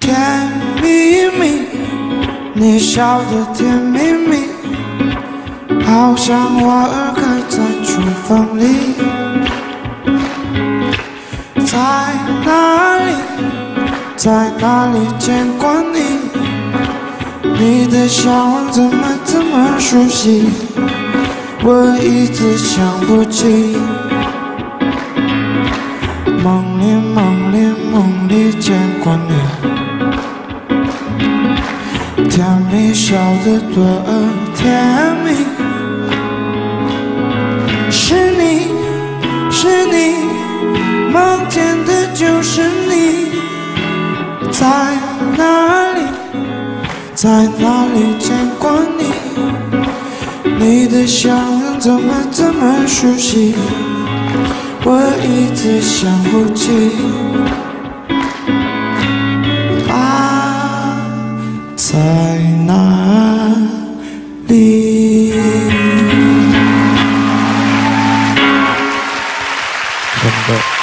甜蜜蜜，你笑得甜蜜蜜，好像花儿开在春风里。在哪里，在哪里见过你？你的笑容怎么这么熟悉？我一直想不起。梦里梦里梦里见过你，甜蜜笑得多甜蜜，是你是你，梦见的就是你，在哪里在哪里见过你？你的笑容怎么这么熟悉？我一直想不起，在哪里？真的。